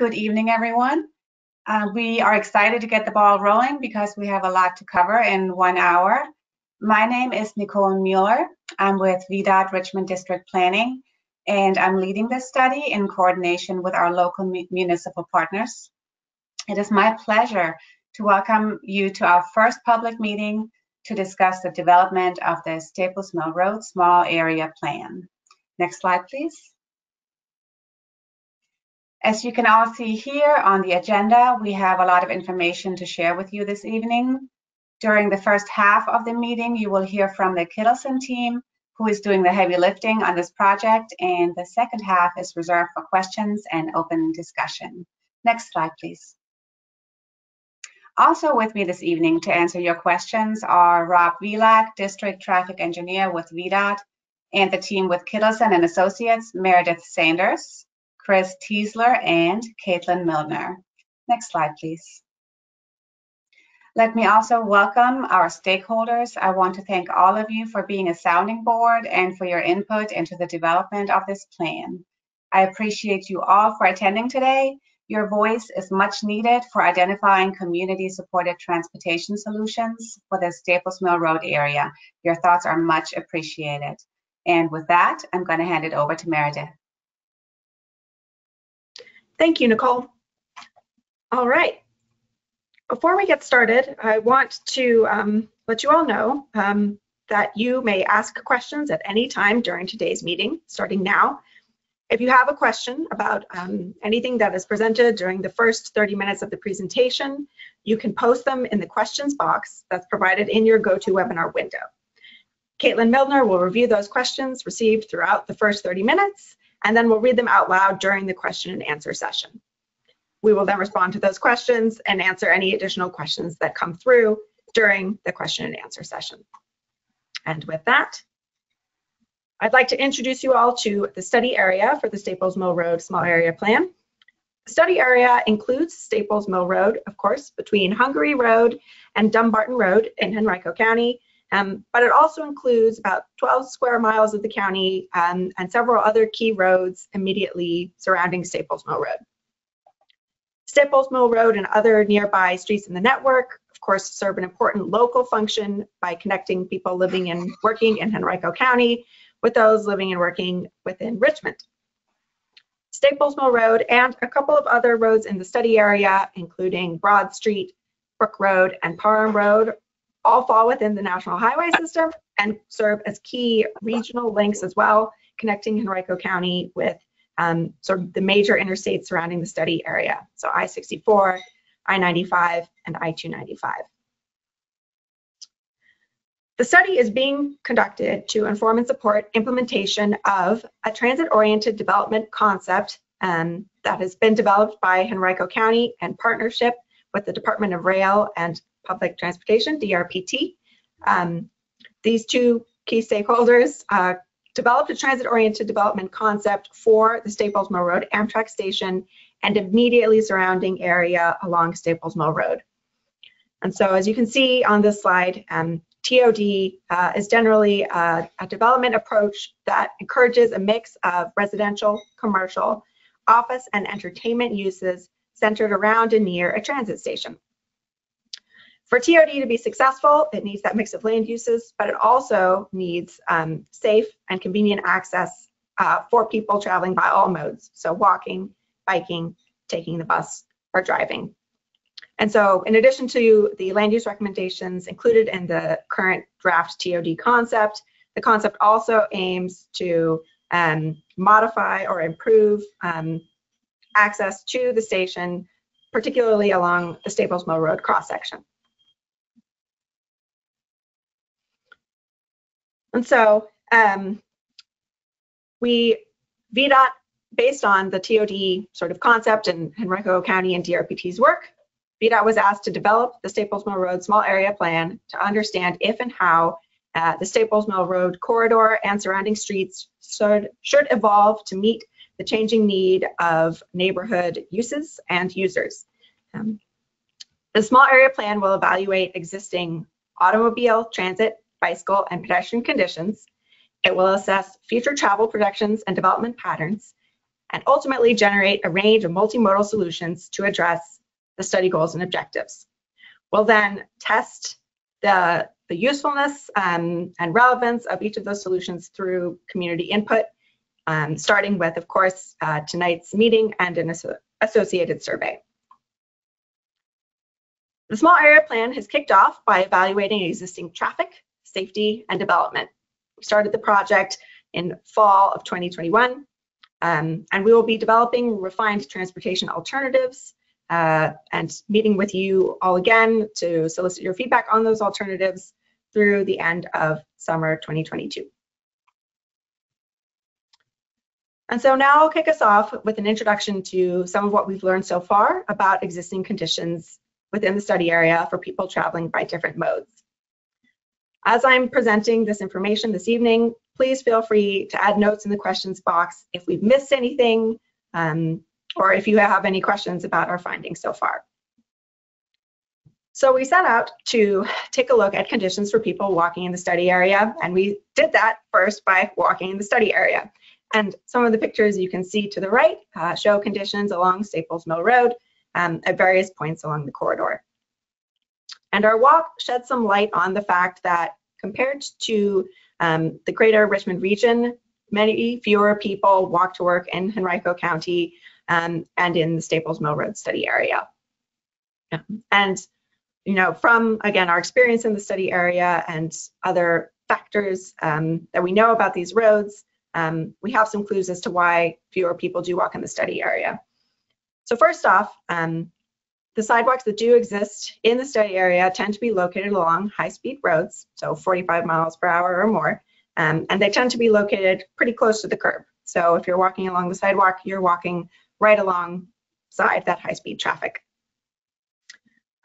Good evening, everyone. Uh, we are excited to get the ball rolling because we have a lot to cover in one hour. My name is Nicole Mueller. I'm with VDOT Richmond District Planning, and I'm leading this study in coordination with our local municipal partners. It is my pleasure to welcome you to our first public meeting to discuss the development of the Staples Mill Road Small Area Plan. Next slide, please. As you can all see here on the agenda, we have a lot of information to share with you this evening. During the first half of the meeting, you will hear from the Kittelson team, who is doing the heavy lifting on this project, and the second half is reserved for questions and open discussion. Next slide, please. Also with me this evening to answer your questions are Rob Vilak, District Traffic Engineer with VDOT, and the team with Kittelson and Associates, Meredith Sanders, Chris Teasler, and Caitlin Milner. Next slide, please. Let me also welcome our stakeholders. I want to thank all of you for being a sounding board and for your input into the development of this plan. I appreciate you all for attending today. Your voice is much needed for identifying community-supported transportation solutions for the Staples Mill Road area. Your thoughts are much appreciated. And with that, I'm going to hand it over to Meredith. Thank you, Nicole. All right. Before we get started, I want to um, let you all know um, that you may ask questions at any time during today's meeting, starting now. If you have a question about um, anything that is presented during the first 30 minutes of the presentation, you can post them in the questions box that's provided in your GoToWebinar window. Caitlin Milner will review those questions received throughout the first 30 minutes and then we'll read them out loud during the question and answer session. We will then respond to those questions and answer any additional questions that come through during the question and answer session. And with that, I'd like to introduce you all to the study area for the Staples Mill Road Small Area Plan. The study area includes Staples Mill Road, of course, between Hungary Road and Dumbarton Road in Henrico County, um, but it also includes about 12 square miles of the county um, and several other key roads immediately surrounding Staples Mill Road. Staples Mill Road and other nearby streets in the network, of course, serve an important local function by connecting people living and working in Henrico County with those living and working within Richmond. Staples Mill Road and a couple of other roads in the study area, including Broad Street, Brook Road, and Parham Road, all fall within the national highway system and serve as key regional links as well, connecting Henrico County with um, sort of the major interstates surrounding the study area. So I-64, I-95, and I-295. The study is being conducted to inform and support implementation of a transit-oriented development concept um, that has been developed by Henrico County in partnership with the Department of Rail and Public Transportation, DRPT. Um, these two key stakeholders uh, developed a transit-oriented development concept for the Staples Mill Road Amtrak station and immediately surrounding area along Staples Mill Road. And so as you can see on this slide, um, TOD uh, is generally uh, a development approach that encourages a mix of residential, commercial, office, and entertainment uses centered around and near a transit station. For TOD to be successful, it needs that mix of land uses, but it also needs um, safe and convenient access uh, for people traveling by all modes. So walking, biking, taking the bus, or driving. And so in addition to the land use recommendations included in the current draft TOD concept, the concept also aims to um, modify or improve um, access to the station, particularly along the Staples Mill Road cross section. And so um, we, VDOT, based on the TOD sort of concept and Henrico County and DRPT's work, VDOT was asked to develop the Staples Mill Road Small Area Plan to understand if and how uh, the Staples Mill Road corridor and surrounding streets should, should evolve to meet the changing need of neighborhood uses and users. Um, the small area plan will evaluate existing automobile, transit, bicycle, and pedestrian conditions. It will assess future travel projections and development patterns. and ultimately generate a range of multimodal solutions to address the study goals and objectives. We'll then test the, the usefulness um, and relevance of each of those solutions through community input, um, starting with, of course, uh, tonight's meeting and an associated survey. The small area plan has kicked off by evaluating existing traffic, safety, and development. We started the project in fall of 2021, um, and we will be developing refined transportation alternatives uh, and meeting with you all again to solicit your feedback on those alternatives through the end of summer 2022. And so now I'll kick us off with an introduction to some of what we've learned so far about existing conditions within the study area for people traveling by different modes. As I'm presenting this information this evening, please feel free to add notes in the questions box if we've missed anything um, or if you have any questions about our findings so far. So we set out to take a look at conditions for people walking in the study area, and we did that first by walking in the study area. And some of the pictures you can see to the right uh, show conditions along Staples Mill Road um, at various points along the corridor. And our walk shed some light on the fact that compared to um, the greater Richmond region, many fewer people walk to work in Henrico County um, and in the Staples Mill Road study area. And, you know, from, again, our experience in the study area and other factors um, that we know about these roads, um, we have some clues as to why fewer people do walk in the study area. So first off, um, the sidewalks that do exist in the study area tend to be located along high-speed roads, so 45 miles per hour or more, um, and they tend to be located pretty close to the curb. So if you're walking along the sidewalk, you're walking right alongside that high-speed traffic.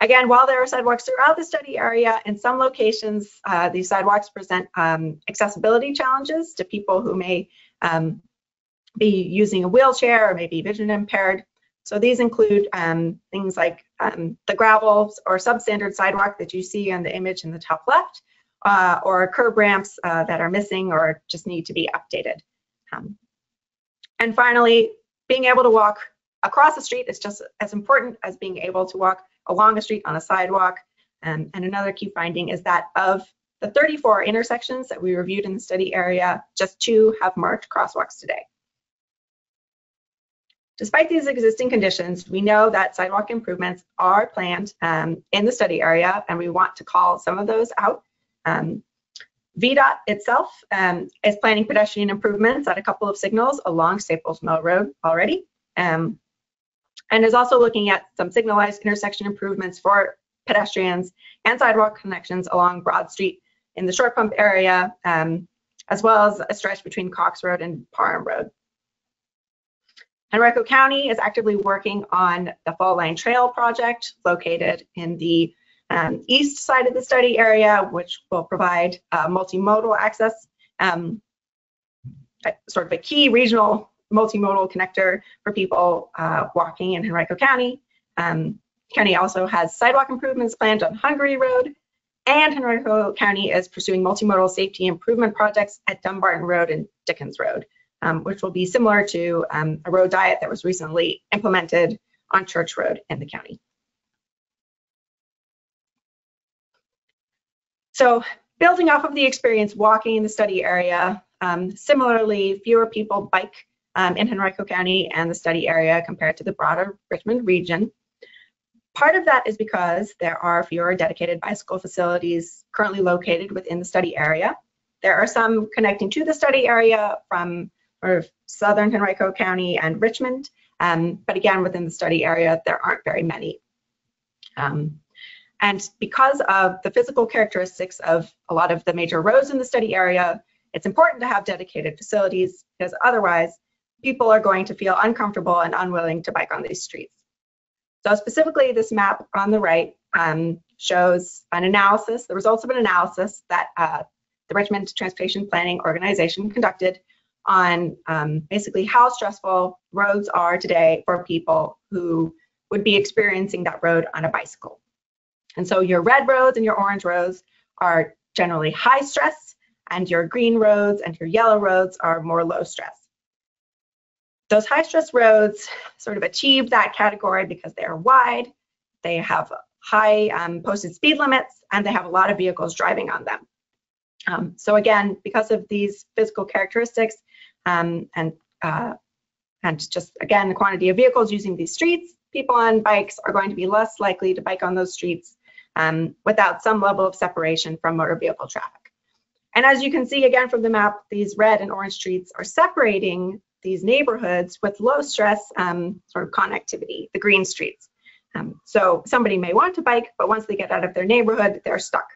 Again, while there are sidewalks throughout the study area, in some locations, uh, these sidewalks present um, accessibility challenges to people who may um, be using a wheelchair or maybe vision impaired. So these include um, things like um, the gravel or substandard sidewalk that you see on the image in the top left, uh, or curb ramps uh, that are missing or just need to be updated. Um, and finally, being able to walk across the street is just as important as being able to walk along a street on a sidewalk. Um, and another key finding is that of the 34 intersections that we reviewed in the study area, just two have marked crosswalks today. Despite these existing conditions, we know that sidewalk improvements are planned um, in the study area, and we want to call some of those out. Um, VDOT itself um, is planning pedestrian improvements at a couple of signals along Staples Mill Road already, um, and is also looking at some signalized intersection improvements for pedestrians and sidewalk connections along Broad Street in the Short Pump area, um, as well as a stretch between Cox Road and Parham Road. Henrico County is actively working on the Fall Line Trail project located in the um, east side of the study area, which will provide uh, multimodal access, um, sort of a key regional multimodal connector for people uh, walking in Henrico County. Um, county also has sidewalk improvements planned on Hungary Road, and Henrico County is pursuing multimodal safety improvement projects at Dumbarton Road and Dickens Road um, which will be similar to um, a road diet that was recently implemented on Church Road in the county. So building off of the experience walking in the study area, um, similarly, fewer people bike um, in Henrico County and the study area compared to the broader Richmond region. Part of that is because there are fewer dedicated bicycle facilities currently located within the study area. There are some connecting to the study area from or southern Henrico County and Richmond. Um, but again, within the study area, there aren't very many. Um, and because of the physical characteristics of a lot of the major roads in the study area, it's important to have dedicated facilities because otherwise people are going to feel uncomfortable and unwilling to bike on these streets. So specifically, this map on the right um, shows an analysis, the results of an analysis that uh, the Richmond Transportation Planning Organization conducted on um, basically how stressful roads are today for people who would be experiencing that road on a bicycle. And so your red roads and your orange roads are generally high stress, and your green roads and your yellow roads are more low stress. those high stress roads sort of achieve that category because they are wide, they have high um, posted speed limits, and they have a lot of vehicles driving on them. Um, so again, because of these physical characteristics um, and uh, and just again the quantity of vehicles using these streets, people on bikes are going to be less likely to bike on those streets um, without some level of separation from motor vehicle traffic. And as you can see again from the map, these red and orange streets are separating these neighborhoods with low stress um, sort of connectivity, the green streets. Um, so somebody may want to bike, but once they get out of their neighborhood, they're stuck.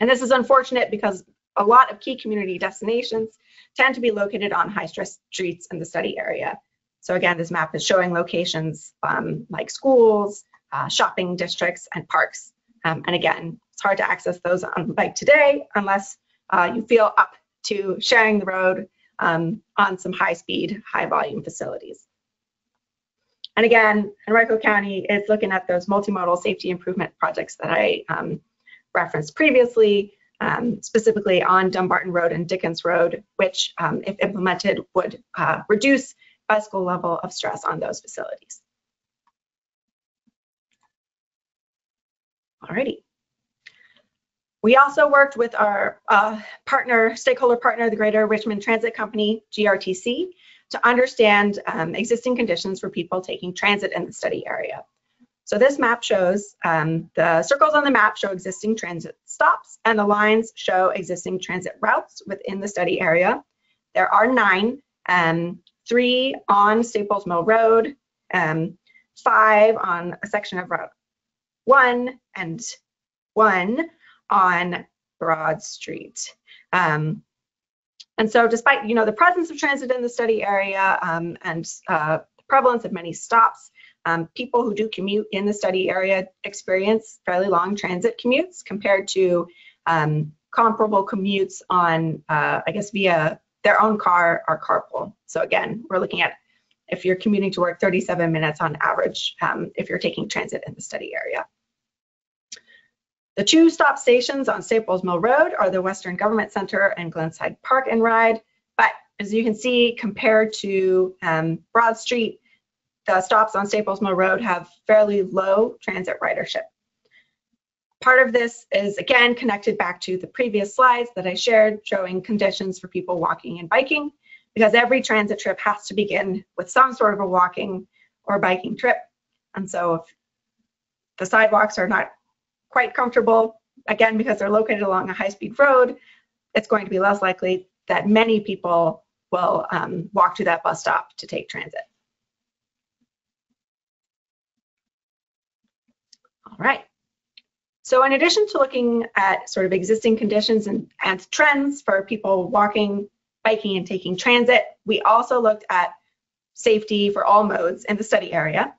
And this is unfortunate because a lot of key community destinations tend to be located on high stress streets in the study area. So again, this map is showing locations um, like schools, uh, shopping districts, and parks. Um, and again, it's hard to access those on the bike today unless uh, you feel up to sharing the road um, on some high speed, high volume facilities. And again, Henrico County is looking at those multimodal safety improvement projects that I um, referenced previously, um, specifically on Dumbarton Road and Dickens Road, which, um, if implemented, would uh, reduce bicycle level of stress on those facilities. Alrighty. We also worked with our uh, partner, stakeholder partner, the Greater Richmond Transit Company, GRTC, to understand um, existing conditions for people taking transit in the study area. So this map shows, um, the circles on the map show existing transit stops and the lines show existing transit routes within the study area. There are nine, um, three on Staples Mill Road, um, five on a section of Route 1, and one on Broad Street. Um, and so despite, you know, the presence of transit in the study area um, and uh, the prevalence of many stops, um, people who do commute in the study area experience fairly long transit commutes compared to um, comparable commutes on, uh, I guess, via their own car or carpool. So again, we're looking at if you're commuting to work 37 minutes on average um, if you're taking transit in the study area. The two stop stations on Staples Mill Road are the Western Government Center and Glenside Park and Ride. But as you can see, compared to um, Broad Street, the stops on Staples Mill Road have fairly low transit ridership. Part of this is again connected back to the previous slides that I shared showing conditions for people walking and biking because every transit trip has to begin with some sort of a walking or biking trip. And so if the sidewalks are not quite comfortable, again, because they're located along a high-speed road, it's going to be less likely that many people will um, walk to that bus stop to take transit. All right. So in addition to looking at sort of existing conditions and, and trends for people walking, biking, and taking transit, we also looked at safety for all modes in the study area.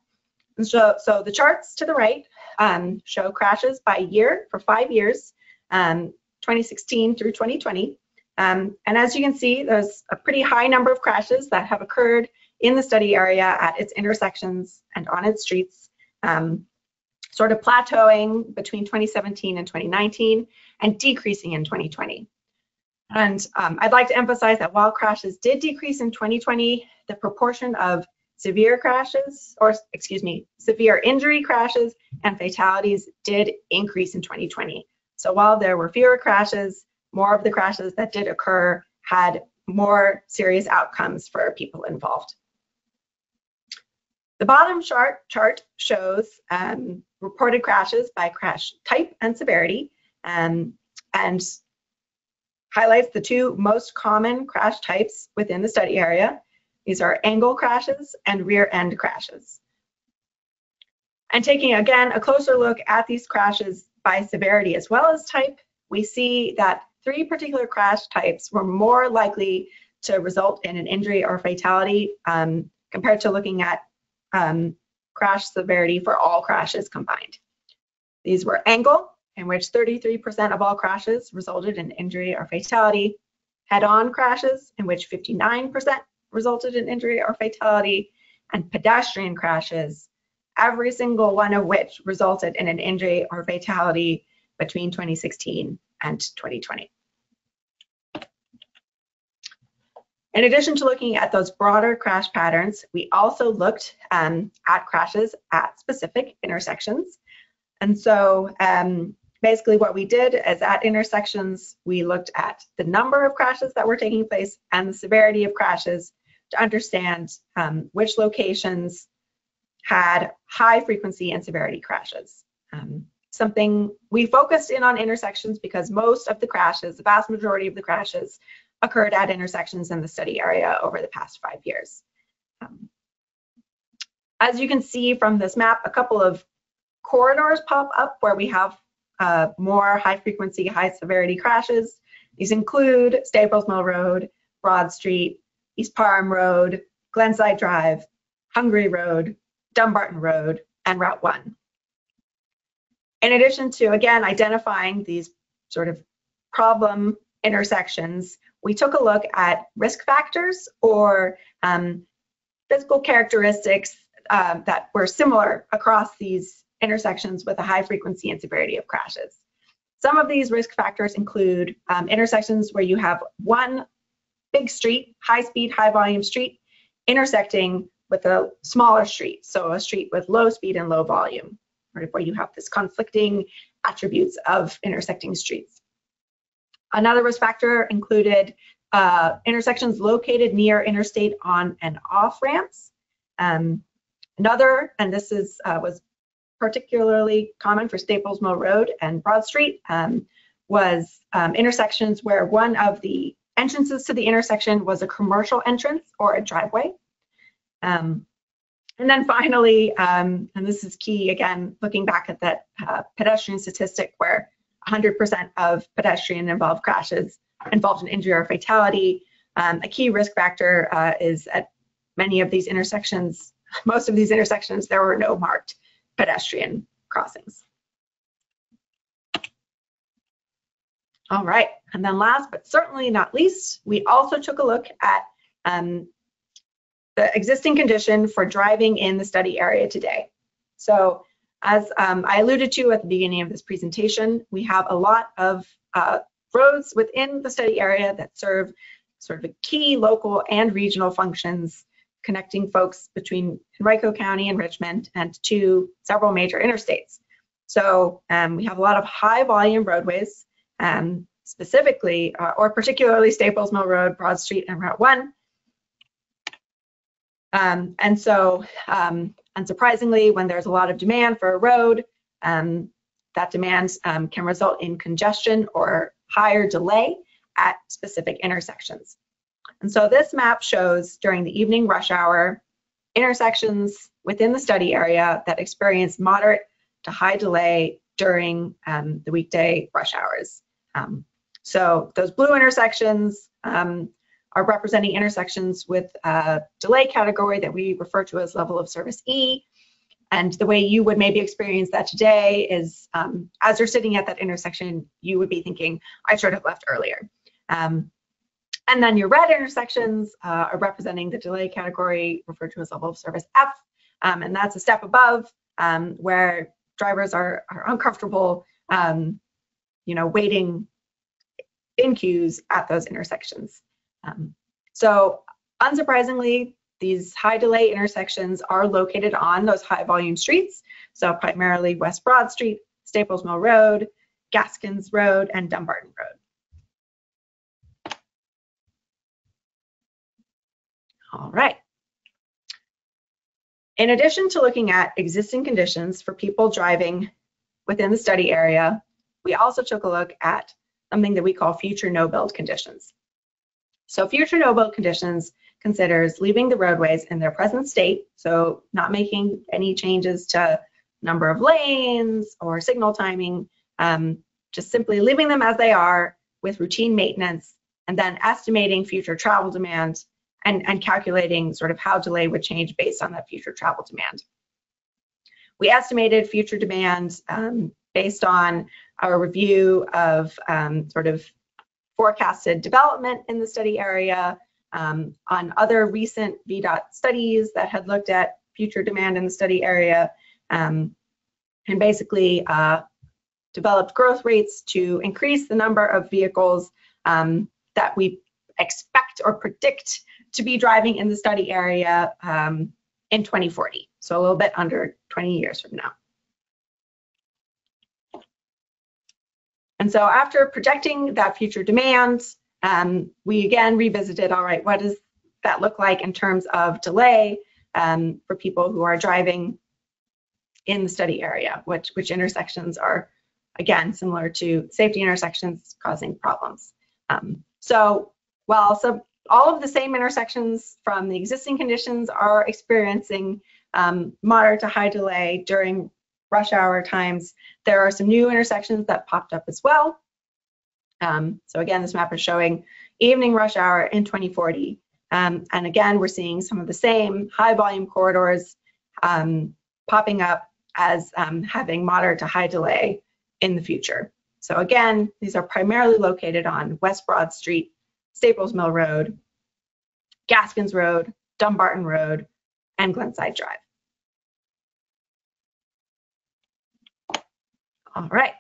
And so, so the charts to the right um, show crashes by year for five years, um, 2016 through 2020. Um, and as you can see, there's a pretty high number of crashes that have occurred in the study area at its intersections and on its streets, um, sort of plateauing between 2017 and 2019 and decreasing in 2020. And um, I'd like to emphasize that while crashes did decrease in 2020, the proportion of severe crashes, or excuse me, severe injury crashes and fatalities did increase in 2020. So while there were fewer crashes, more of the crashes that did occur had more serious outcomes for people involved. The bottom chart, chart shows um, reported crashes by crash type and severity um, and highlights the two most common crash types within the study area. These are angle crashes and rear end crashes. And taking again a closer look at these crashes by severity as well as type, we see that three particular crash types were more likely to result in an injury or fatality um, compared to looking at um, crash severity for all crashes combined. These were angle, in which 33% of all crashes resulted in injury or fatality, head-on crashes, in which 59% resulted in injury or fatality, and pedestrian crashes, every single one of which resulted in an injury or fatality between 2016 and 2020. In addition to looking at those broader crash patterns, we also looked um, at crashes at specific intersections. And so um, basically what we did is at intersections, we looked at the number of crashes that were taking place and the severity of crashes to understand um, which locations had high frequency and severity crashes. Um, something we focused in on intersections because most of the crashes, the vast majority of the crashes occurred at intersections in the study area over the past five years. Um, as you can see from this map, a couple of corridors pop up where we have uh, more high frequency, high severity crashes. These include Staples Mill Road, Broad Street, East Parham Road, Glenside Drive, Hungary Road, Dumbarton Road, and Route 1. In addition to, again, identifying these sort of problem intersections, we took a look at risk factors or um, physical characteristics uh, that were similar across these intersections with a high frequency and severity of crashes. Some of these risk factors include um, intersections where you have one big street, high speed, high volume street, intersecting with a smaller street, so a street with low speed and low volume, right, where you have this conflicting attributes of intersecting streets. Another risk factor included uh, intersections located near interstate on and off ramps. Um, another, and this is uh, was particularly common for Staples Mill Road and Broad Street, um, was um, intersections where one of the entrances to the intersection was a commercial entrance or a driveway. Um, and then finally, um, and this is key again, looking back at that uh, pedestrian statistic where 100% of pedestrian involved crashes involved in injury or fatality. Um, a key risk factor uh, is at many of these intersections, most of these intersections, there were no marked pedestrian crossings. All right, and then last but certainly not least, we also took a look at um, the existing condition for driving in the study area today. So as um, I alluded to at the beginning of this presentation, we have a lot of uh, roads within the study area that serve sort of key local and regional functions connecting folks between Henrico County and Richmond and to several major interstates. So um, we have a lot of high volume roadways, um, specifically uh, or particularly Staples Mill Road, Broad Street, and Route 1. Um, and so, um, unsurprisingly, when there's a lot of demand for a road, um, that demand um, can result in congestion or higher delay at specific intersections. And so this map shows during the evening rush hour intersections within the study area that experience moderate to high delay during um, the weekday rush hours. Um, so those blue intersections um, are representing intersections with a delay category that we refer to as level of service E. And the way you would maybe experience that today is um, as you're sitting at that intersection, you would be thinking, I should have left earlier. Um, and then your red intersections uh, are representing the delay category referred to as level of service F. Um, and that's a step above um, where drivers are, are uncomfortable, um, you know, waiting in queues at those intersections. Um, so unsurprisingly, these high delay intersections are located on those high volume streets. So primarily West Broad Street, Staples Mill Road, Gaskins Road, and Dumbarton Road. All right. In addition to looking at existing conditions for people driving within the study area, we also took a look at something that we call future no build conditions. So future no-build conditions considers leaving the roadways in their present state, so not making any changes to number of lanes or signal timing, um, just simply leaving them as they are with routine maintenance and then estimating future travel demand and, and calculating sort of how delay would change based on that future travel demand. We estimated future demand um, based on our review of um, sort of forecasted development in the study area, um, on other recent VDOT studies that had looked at future demand in the study area, um, and basically uh, developed growth rates to increase the number of vehicles um, that we expect or predict to be driving in the study area um, in 2040, so a little bit under 20 years from now. And so after projecting that future demand, um, we again revisited, all right, what does that look like in terms of delay um, for people who are driving in the study area, which, which intersections are, again, similar to safety intersections causing problems. Um, so while some, all of the same intersections from the existing conditions are experiencing um, moderate to high delay during rush hour times. There are some new intersections that popped up as well. Um, so again, this map is showing evening rush hour in 2040. Um, and again, we're seeing some of the same high volume corridors um, popping up as um, having moderate to high delay in the future. So again, these are primarily located on West Broad Street, Staples Mill Road, Gaskins Road, Dumbarton Road, and Glenside Drive. All right.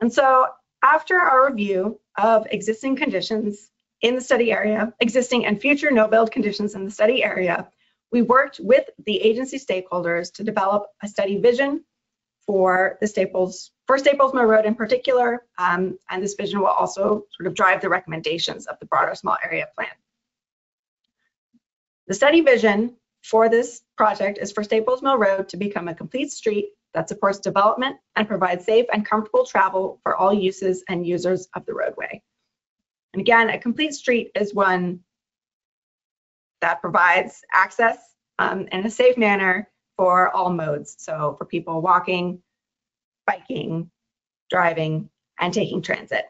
And so after our review of existing conditions in the study area, existing and future no build conditions in the study area, we worked with the agency stakeholders to develop a study vision for the Staples, for Staples Mill Road in particular, um, and this vision will also sort of drive the recommendations of the broader small area plan. The study vision for this project is for Staples Mill Road to become a complete street that supports development and provides safe and comfortable travel for all uses and users of the roadway. And again, a complete street is one that provides access um, in a safe manner for all modes. So for people walking, biking, driving, and taking transit.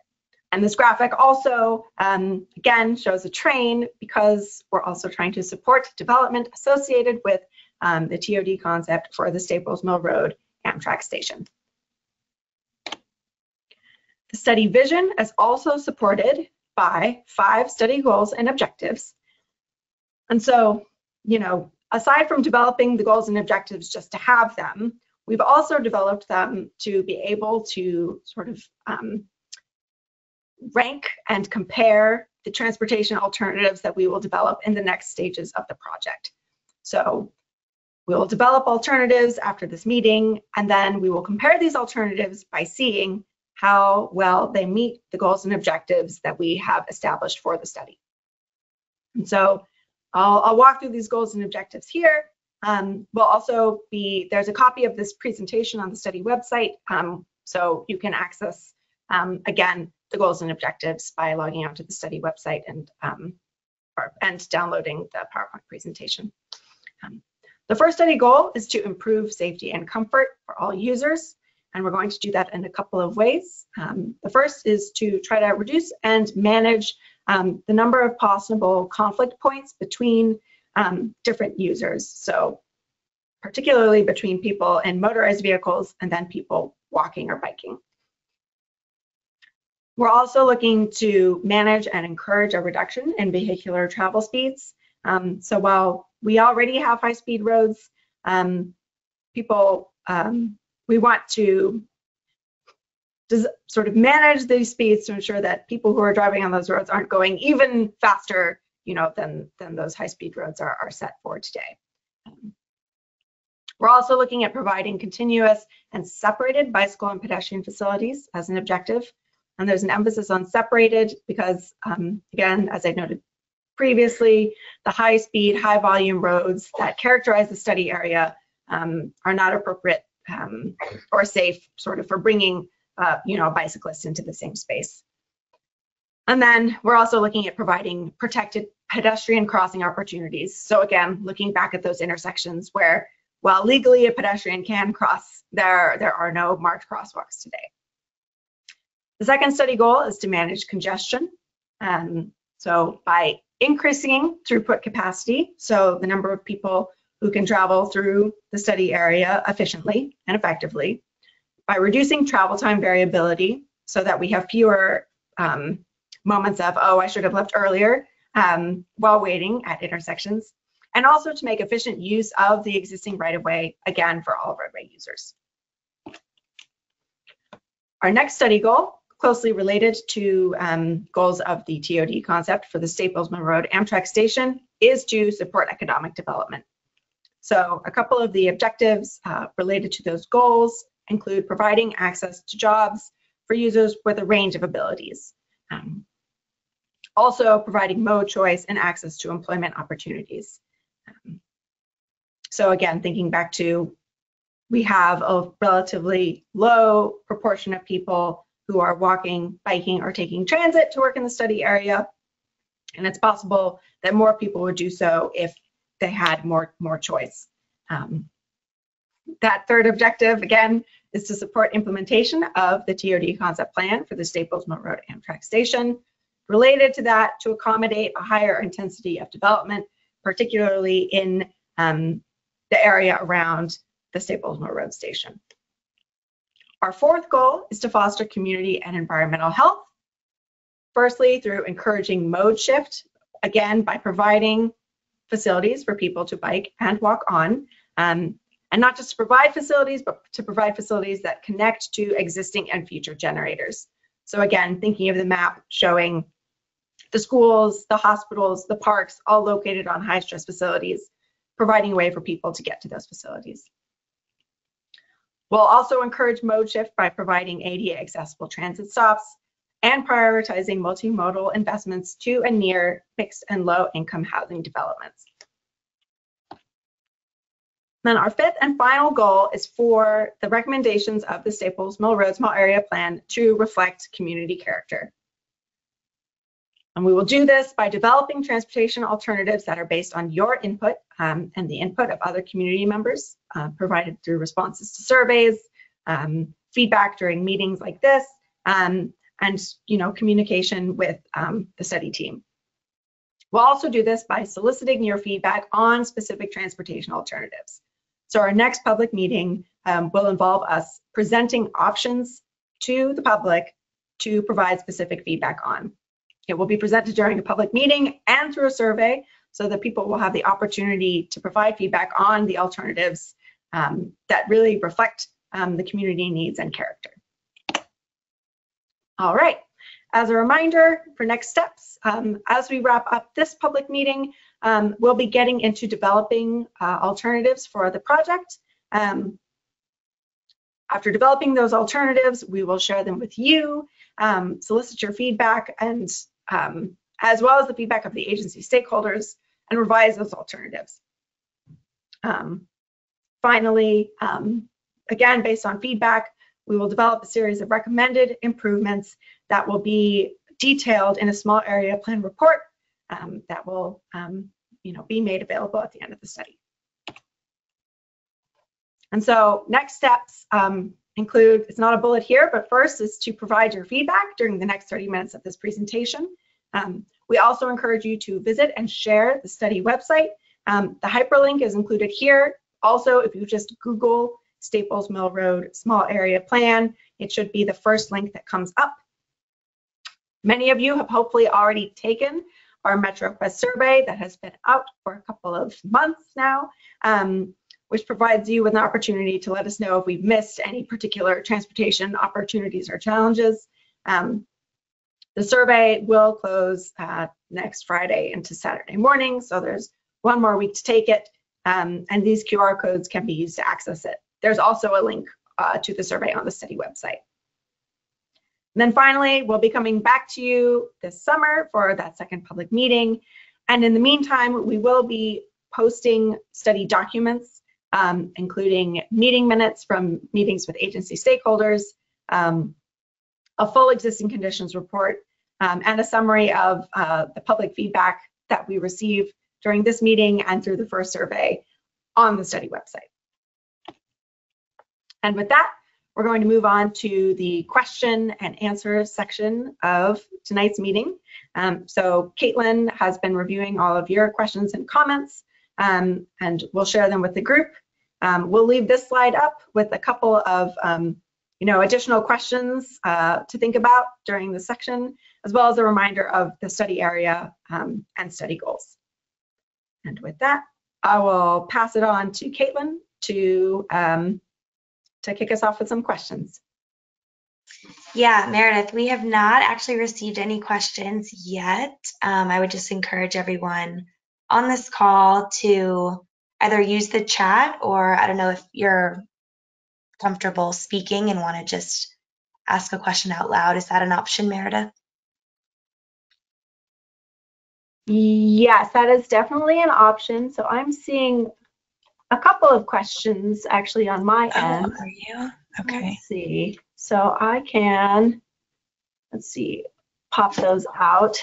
And this graphic also, um, again, shows a train because we're also trying to support development associated with um, the TOD concept for the Staples Mill Road Amtrak station. The study vision is also supported by five study goals and objectives. And so, you know, aside from developing the goals and objectives just to have them, we've also developed them to be able to sort of um, rank and compare the transportation alternatives that we will develop in the next stages of the project. So we will develop alternatives after this meeting, and then we will compare these alternatives by seeing how well they meet the goals and objectives that we have established for the study. And so I'll, I'll walk through these goals and objectives here. Um, will also be, there's a copy of this presentation on the study website, um, so you can access, um, again, the goals and objectives by logging onto the study website and, um, or, and downloading the PowerPoint presentation. The first study goal is to improve safety and comfort for all users, and we're going to do that in a couple of ways. Um, the first is to try to reduce and manage um, the number of possible conflict points between um, different users. So particularly between people in motorized vehicles and then people walking or biking. We're also looking to manage and encourage a reduction in vehicular travel speeds. Um, so while we already have high speed roads. Um, people, um, we want to sort of manage these speeds to ensure that people who are driving on those roads aren't going even faster, you know, than, than those high speed roads are, are set for today. Um, we're also looking at providing continuous and separated bicycle and pedestrian facilities as an objective. And there's an emphasis on separated because, um, again, as I noted previously, the high speed, high volume roads that characterize the study area um, are not appropriate um, or safe sort of for bringing, uh, you know, bicyclists into the same space. And then we're also looking at providing protected pedestrian crossing opportunities. So again, looking back at those intersections where, while legally a pedestrian can cross, there, there are no marked crosswalks today. The second study goal is to manage congestion. Um, so by increasing throughput capacity, so the number of people who can travel through the study area efficiently and effectively, by reducing travel time variability so that we have fewer um, moments of, oh, I should have left earlier um, while waiting at intersections, and also to make efficient use of the existing right-of-way, again, for all roadway users. Our next study goal closely related to um, goals of the TOD concept for the Staples Mill Road Amtrak station is to support economic development. So a couple of the objectives uh, related to those goals include providing access to jobs for users with a range of abilities. Um, also providing mode choice and access to employment opportunities. Um, so again, thinking back to we have a relatively low proportion of people who are walking, biking, or taking transit to work in the study area. And it's possible that more people would do so if they had more, more choice. Um, that third objective, again, is to support implementation of the TOD concept plan for the Staples Mill Road Amtrak station. Related to that, to accommodate a higher intensity of development, particularly in um, the area around the Staples Mill Road station. Our fourth goal is to foster community and environmental health. Firstly, through encouraging mode shift, again, by providing facilities for people to bike and walk on. Um, and not just to provide facilities, but to provide facilities that connect to existing and future generators. So again, thinking of the map showing the schools, the hospitals, the parks, all located on high stress facilities, providing a way for people to get to those facilities. We'll also encourage mode shift by providing ADA accessible transit stops and prioritizing multimodal investments to and near mixed and low income housing developments. Then our fifth and final goal is for the recommendations of the Staples Mill Road Small Area Plan to reflect community character. And we will do this by developing transportation alternatives that are based on your input um, and the input of other community members uh, provided through responses to surveys, um, feedback during meetings like this, um, and you know communication with um, the study team. We'll also do this by soliciting your feedback on specific transportation alternatives. So our next public meeting um, will involve us presenting options to the public to provide specific feedback on. It will be presented during a public meeting and through a survey so that people will have the opportunity to provide feedback on the alternatives um, that really reflect um, the community needs and character. All right, as a reminder for next steps, um, as we wrap up this public meeting, um, we'll be getting into developing uh, alternatives for the project. Um, after developing those alternatives, we will share them with you, um, solicit your feedback, and as well as the feedback of the agency stakeholders and revise those alternatives. Um, finally, um, again, based on feedback, we will develop a series of recommended improvements that will be detailed in a small area plan report um, that will um, you know, be made available at the end of the study. And so next steps um, include, it's not a bullet here, but first is to provide your feedback during the next 30 minutes of this presentation. Um, we also encourage you to visit and share the study website. Um, the hyperlink is included here. Also, if you just Google Staples Mill Road Small Area Plan, it should be the first link that comes up. Many of you have hopefully already taken our MetroQuest survey that has been out for a couple of months now, um, which provides you with an opportunity to let us know if we've missed any particular transportation opportunities or challenges. Um, the survey will close uh, next Friday into Saturday morning, so there's one more week to take it, um, and these QR codes can be used to access it. There's also a link uh, to the survey on the study website. And then finally, we'll be coming back to you this summer for that second public meeting. And in the meantime, we will be posting study documents, um, including meeting minutes from meetings with agency stakeholders, um, a full existing conditions report, um, and a summary of uh, the public feedback that we receive during this meeting and through the first survey on the study website. And with that, we're going to move on to the question and answer section of tonight's meeting. Um, so Caitlin has been reviewing all of your questions and comments, um, and we'll share them with the group. Um, we'll leave this slide up with a couple of um, you know, additional questions uh, to think about during the section, as well as a reminder of the study area um, and study goals. And with that, I will pass it on to Caitlin to, um, to kick us off with some questions. Yeah, Meredith, we have not actually received any questions yet. Um, I would just encourage everyone on this call to either use the chat or I don't know if you're comfortable speaking and want to just ask a question out loud. Is that an option, Meredith? Yes, that is definitely an option. So I'm seeing a couple of questions actually on my Oh, end. are you? Okay. Let's see. So I can, let's see, pop those out.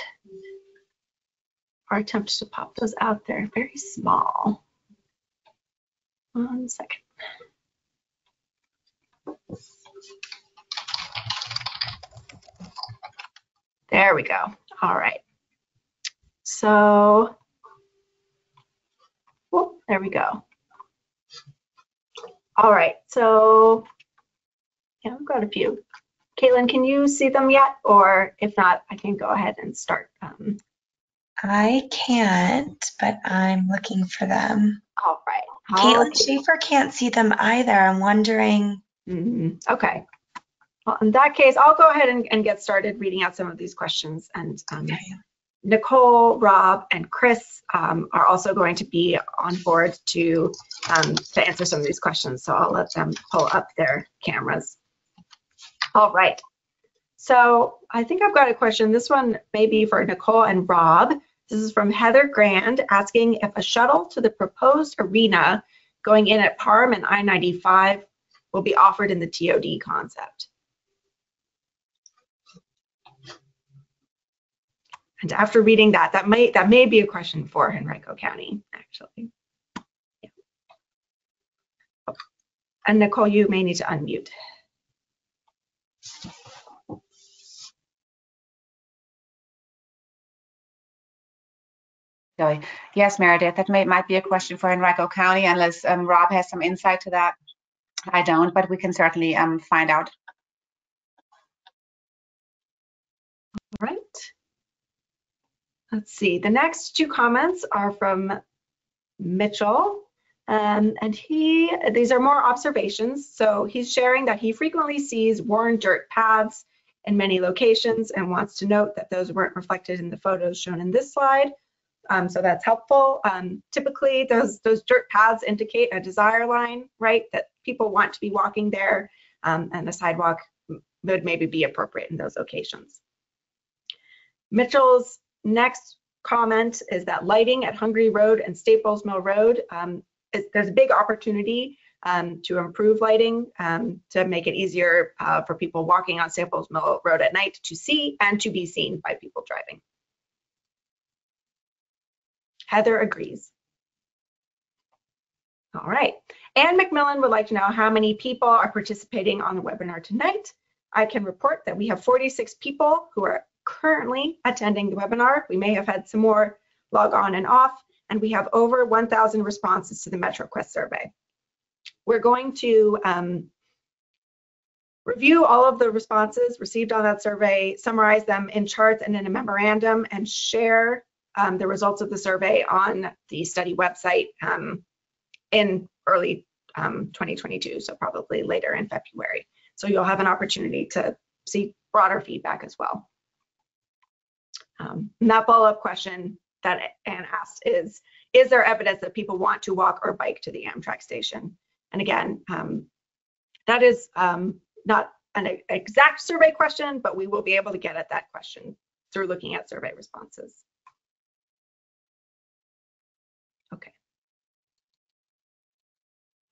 Or attempt to pop those out. They're very small. One second. There we go. All right. So, whoop, there we go. All right, so yeah, I've got a few. Caitlin, can you see them yet? Or if not, I can go ahead and start. Um, I can't, but I'm looking for them. all right. Caitlin Schaefer can't see them either. I'm wondering. Mhm, Okay. Well, in that case, I'll go ahead and, and get started reading out some of these questions. And um, Nicole, Rob, and Chris um, are also going to be on board to, um, to answer some of these questions. So I'll let them pull up their cameras. All right. So I think I've got a question. This one may be for Nicole and Rob. This is from Heather Grand asking if a shuttle to the proposed arena going in at Parham and I-95 will be offered in the TOD concept. And after reading that, that may that may be a question for Henrico County, actually. Yeah. Oh, And Nicole, you may need to unmute. Yes, Meredith, that may, might be a question for Henrico County unless um, Rob has some insight to that. I don't, but we can certainly um, find out. All right. Let's see. The next two comments are from Mitchell. Um, and he, these are more observations. So he's sharing that he frequently sees worn dirt paths in many locations and wants to note that those weren't reflected in the photos shown in this slide. Um, so that's helpful. Um, typically, those those dirt paths indicate a desire line, right? That people want to be walking there, um, and the sidewalk would maybe be appropriate in those locations. Mitchell's next comment is that lighting at Hungary Road and Staples Mill Road, um, is, there's a big opportunity um, to improve lighting um, to make it easier uh, for people walking on Staples Mill Road at night to see and to be seen by people driving. Heather agrees. All right. Anne McMillan would like to know how many people are participating on the webinar tonight. I can report that we have 46 people who are currently attending the webinar. We may have had some more log on and off, and we have over 1,000 responses to the MetroQuest survey. We're going to um, review all of the responses received on that survey, summarize them in charts and in a memorandum, and share um, the results of the survey on the study website um, in early um, 2022, so probably later in February. So you'll have an opportunity to see broader feedback as well. Um, that follow-up question that Anne asked is, is there evidence that people want to walk or bike to the Amtrak station? And again, um, that is um, not an exact survey question, but we will be able to get at that question through looking at survey responses. Okay.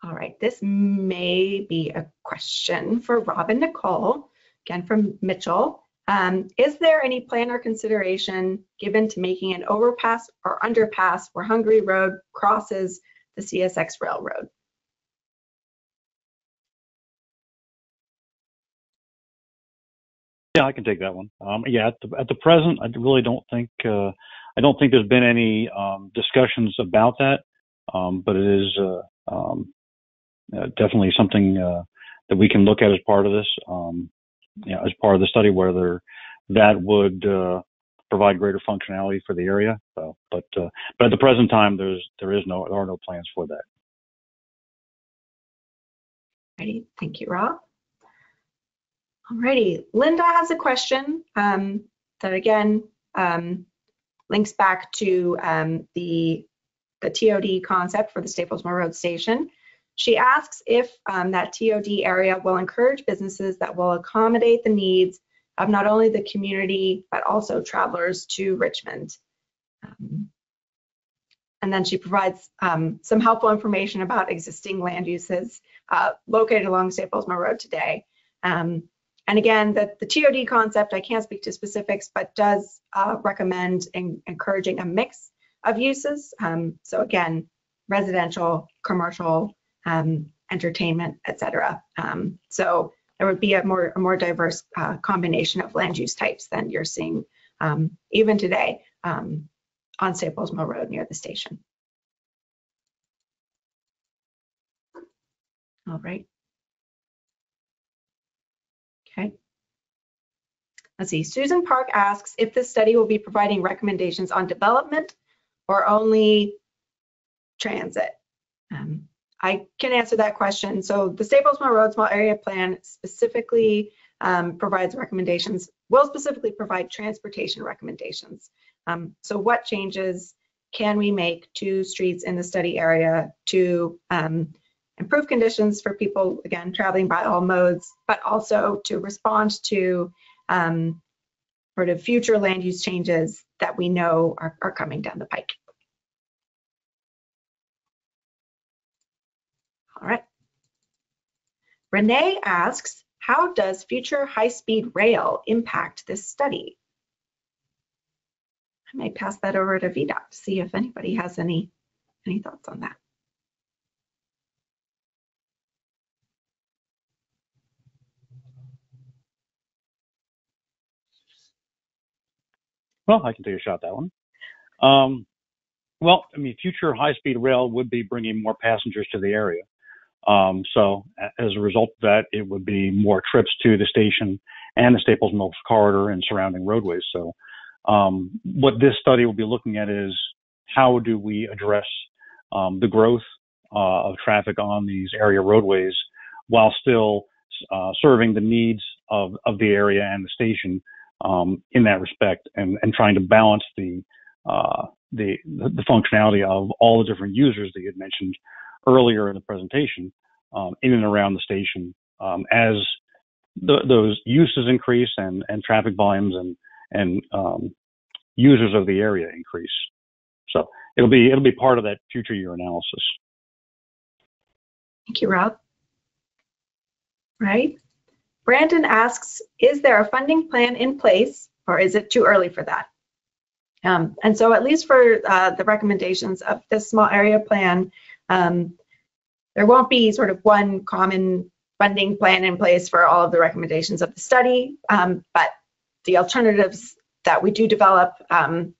All right, this may be a question for Rob and Nicole, again from Mitchell. Um, is there any plan or consideration given to making an overpass or underpass where Hungary Road crosses the CSX Railroad? Yeah, I can take that one. Um, yeah, at the, at the present, I really don't think uh, I don't think there's been any um, discussions about that, um, but it is uh, um, uh, definitely something uh, that we can look at as part of this. Um, you know, as part of the study, whether that would uh, provide greater functionality for the area. So, but uh, but at the present time, there's there is no there are no plans for that. Ready? Thank you, Rob. Alrighty, Linda has a question um, that again um, links back to um, the, the TOD concept for the Staples Mill Road Station. She asks if um, that TOD area will encourage businesses that will accommodate the needs of not only the community, but also travelers to Richmond. Um, and then she provides um, some helpful information about existing land uses uh, located along Staples Mill Road today. Um, and again, the, the TOD concept, I can't speak to specifics, but does uh, recommend in, encouraging a mix of uses. Um, so again, residential, commercial, um, entertainment, etc. Um, so there would be a more, a more diverse uh, combination of land use types than you're seeing um, even today um, on Staples Mill Road near the station. All right. Okay. Let's see, Susan Park asks if this study will be providing recommendations on development or only transit. Um, I can answer that question. So the Staples Mill Road Small Area Plan specifically um, provides recommendations, will specifically provide transportation recommendations. Um, so what changes can we make to streets in the study area to um, improve conditions for people, again, traveling by all modes, but also to respond to um, sort of future land use changes that we know are, are coming down the pike. All right. Renee asks, how does future high-speed rail impact this study? I may pass that over to VDOT to see if anybody has any, any thoughts on that. Well, I can take a shot at that one. Um, well, I mean, future high-speed rail would be bringing more passengers to the area. Um, so as a result of that, it would be more trips to the station and the Staples Mills corridor and surrounding roadways. So um, what this study will be looking at is how do we address um, the growth uh, of traffic on these area roadways while still uh, serving the needs of, of the area and the station um, in that respect and, and trying to balance the, uh, the, the functionality of all the different users that you had mentioned earlier in the presentation um, in and around the station um, as the, those uses increase and, and traffic volumes and and um, users of the area increase. So it'll be it'll be part of that future year analysis. Thank you, Rob. Right. Brandon asks, is there a funding plan in place or is it too early for that? Um, and so at least for uh, the recommendations of this small area plan, um, there won't be sort of one common funding plan in place for all of the recommendations of the study, um, but the alternatives that we do develop um,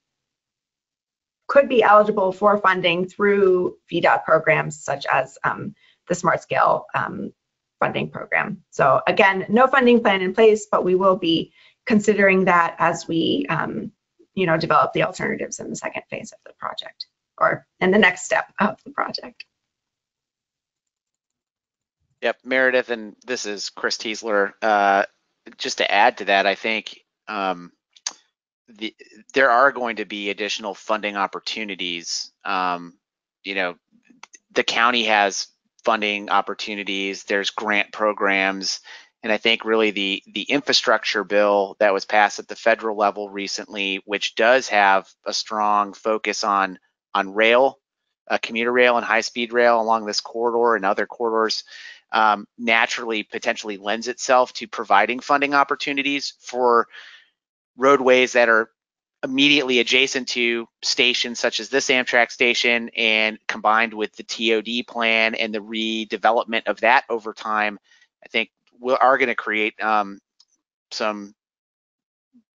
could be eligible for funding through VDOT programs such as um, the Smart Scale um, funding program. So again, no funding plan in place, but we will be considering that as we, um, you know, develop the alternatives in the second phase of the project or in the next step of the project. Yep, Meredith, and this is Chris Teasler. Uh, just to add to that, I think um, the, there are going to be additional funding opportunities. Um, you know, the county has funding opportunities. There's grant programs, and I think really the the infrastructure bill that was passed at the federal level recently, which does have a strong focus on on rail, uh, commuter rail, and high speed rail along this corridor and other corridors um, naturally potentially lends itself to providing funding opportunities for roadways that are immediately adjacent to stations such as this Amtrak station and combined with the TOD plan and the redevelopment of that over time, I think we are going to create um, some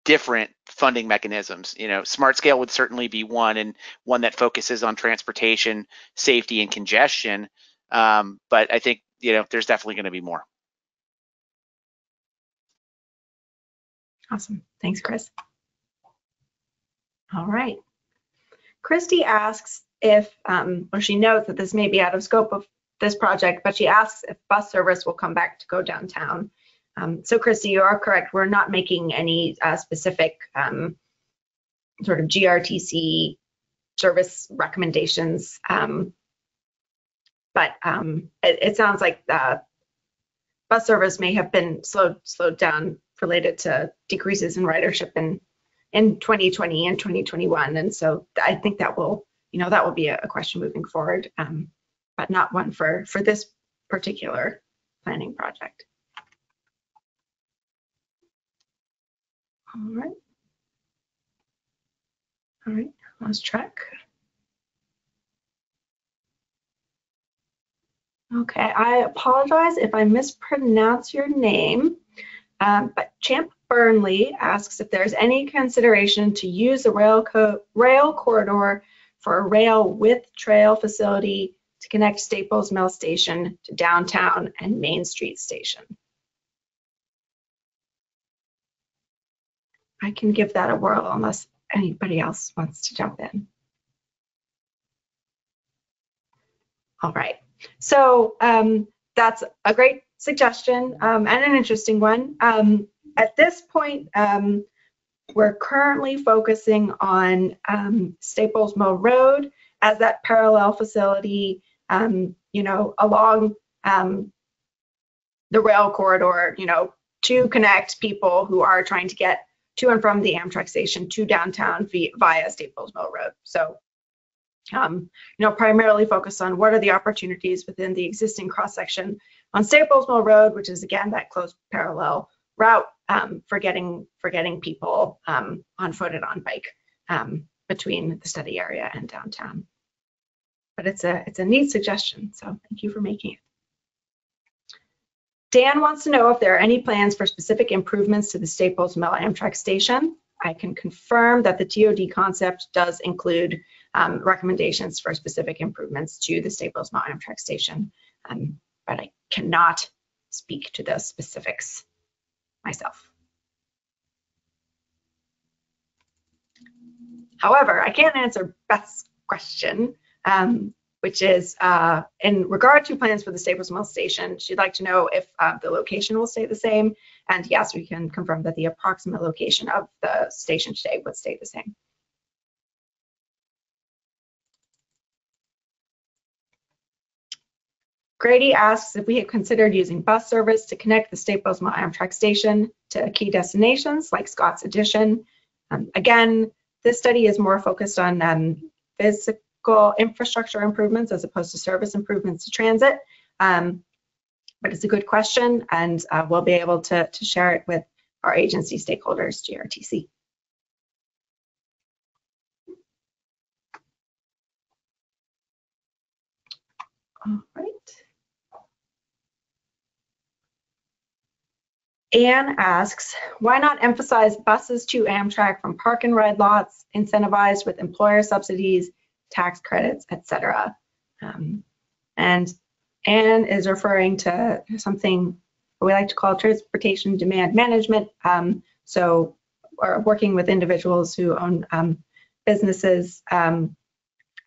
different funding mechanisms. You know, smart scale would certainly be one and one that focuses on transportation, safety, and congestion. Um, but I think you know, there's definitely going to be more. Awesome. Thanks, Chris. All right. Christy asks if, um, or she knows that this may be out of scope of this project, but she asks if bus service will come back to go downtown. Um, so Christy, you are correct. We're not making any uh, specific um, sort of GRTC service recommendations. Um, but um, it, it, sounds like bus service may have been slowed slowed down related to decreases in ridership in in 2020 and 2021. And so I think that will, you know, that will be a, a question moving forward, um, but not one for for this particular planning project. All right. All right, lost track. Okay, I apologize if I mispronounce your name, um, but Champ Burnley asks if there's any consideration to use the rail, co rail corridor for a rail with trail facility to connect Staples Mill Station to downtown and Main Street Station. I can give that a whirl unless anybody else wants to jump in. All right, so um, that's a great suggestion um, and an interesting one. Um, at this point, um, we're currently focusing on um, Staples Mill Road as that parallel facility, um, you know, along the rail corridor, you know, to connect people who are trying to get to and from the Amtrak station to downtown via Staples Mill Road. So, um, you know, primarily focused on what are the opportunities within the existing cross section on Staples Mill Road, which is again that close parallel route um, for getting for getting people um, on foot and on bike um, between the study area and downtown. But it's a it's a neat suggestion, so thank you for making it. Dan wants to know if there are any plans for specific improvements to the Staples Mill Amtrak station. I can confirm that the TOD concept does include um, recommendations for specific improvements to the Staples Mill Amtrak station, um, but I cannot speak to the specifics myself. However, I can answer Beth's question. Um, which is uh, in regard to plans for the Staples Mill station, she'd like to know if uh, the location will stay the same. And yes, we can confirm that the approximate location of the station today would stay the same. Grady asks if we have considered using bus service to connect the Staples Mill Amtrak station to key destinations like Scott's Addition. Um, again, this study is more focused on um, physical infrastructure improvements as opposed to service improvements to transit. Um, but it's a good question and uh, we'll be able to, to share it with our agency stakeholders, GRTC. All right. Anne asks, why not emphasize buses to Amtrak from park and ride lots, incentivized with employer subsidies tax credits, etc. Um, and Anne is referring to something we like to call transportation demand management. Um, so we're working with individuals who own um, businesses, um,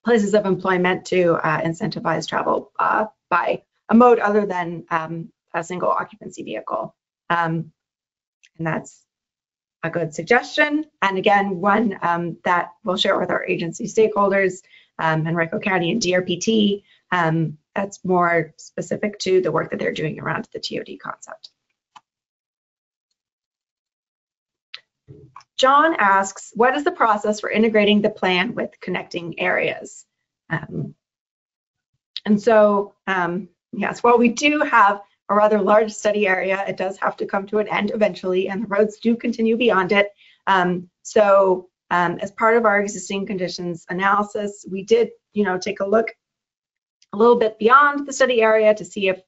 places of employment to uh, incentivize travel uh, by a mode other than um, a single occupancy vehicle. Um, and that's a good suggestion. And again, one um, that we'll share with our agency stakeholders, um, Henrico County and DRPT, um, that's more specific to the work that they're doing around the TOD concept. John asks, what is the process for integrating the plan with connecting areas? Um, and so, um, yes, while we do have a rather large study area. It does have to come to an end eventually, and the roads do continue beyond it. Um, so um, as part of our existing conditions analysis, we did, you know, take a look a little bit beyond the study area to see if,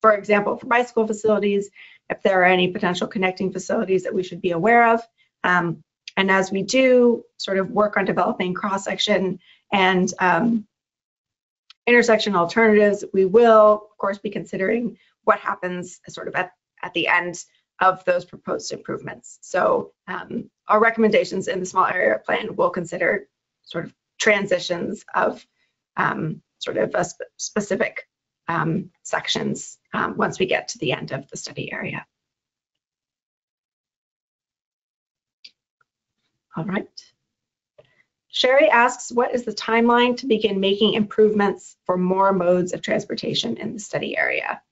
for example, for bicycle facilities, if there are any potential connecting facilities that we should be aware of. Um, and as we do sort of work on developing cross-section and um, intersection alternatives, we will, of course, be considering what happens sort of at, at the end of those proposed improvements. So um, our recommendations in the small area plan will consider sort of transitions of um, sort of sp specific um, sections um, once we get to the end of the study area. All right. Sherry asks, what is the timeline to begin making improvements for more modes of transportation in the study area?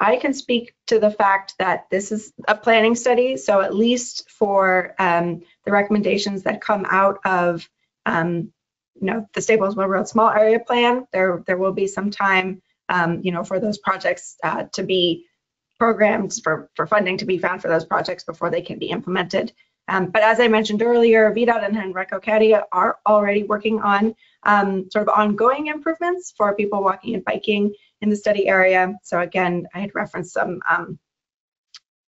I can speak to the fact that this is a planning study, so at least for um, the recommendations that come out of, um, you know, the Staples Mill Road Small Area Plan, there there will be some time, um, you know, for those projects uh, to be programmed for for funding to be found for those projects before they can be implemented. Um, but as I mentioned earlier, VDOT and Henrico County are already working on um, sort of ongoing improvements for people walking and biking in the study area. So again, I had referenced some um,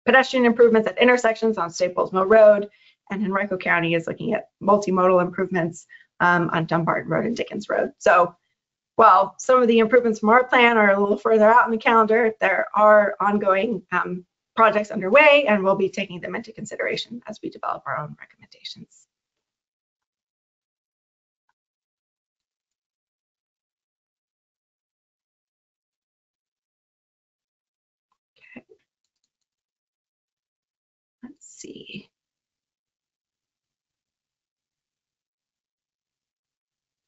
pedestrian improvements at intersections on Staples Mill Road, and Henrico County is looking at multimodal improvements um, on Dumbarton Road and Dickens Road. So while some of the improvements from our plan are a little further out in the calendar, there are ongoing um, projects underway, and we'll be taking them into consideration as we develop our own recommendations. Okay. Let's see.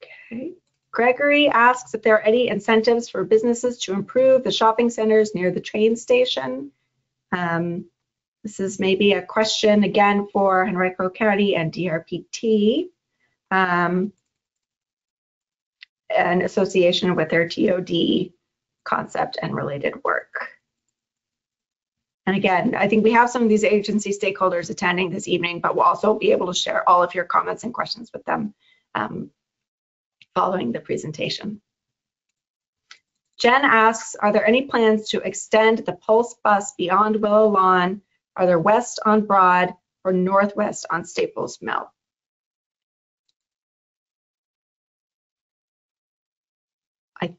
Okay. Gregory asks if there are any incentives for businesses to improve the shopping centers near the train station. Um, this is maybe a question again for Henrico County and DRPT um, association with their TOD concept and related work. And again, I think we have some of these agency stakeholders attending this evening, but we'll also be able to share all of your comments and questions with them um, following the presentation. Jen asks, are there any plans to extend the Pulse bus beyond Willow Lawn, either west on Broad or northwest on Staples Mill? I,